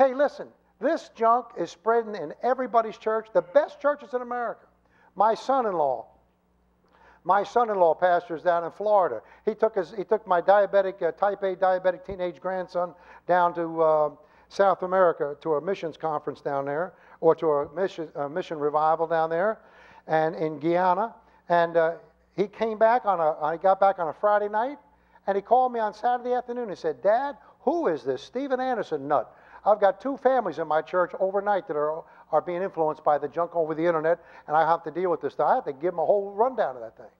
Hey, listen, this junk is spreading in everybody's church, the best churches in America. My son in law, my son-in-law pastors down in Florida. He took his, he took my diabetic, uh, type A diabetic teenage grandson down to uh, South America to a missions conference down there, or to a mission, a mission revival down there, and in Guyana. And uh, he came back on a, he got back on a Friday night, and he called me on Saturday afternoon and said, Dad, who is this Steven Anderson nut? I've got two families in my church overnight that are, are being influenced by the junk over the internet, and I have to deal with this. I have to give them a whole rundown of that thing.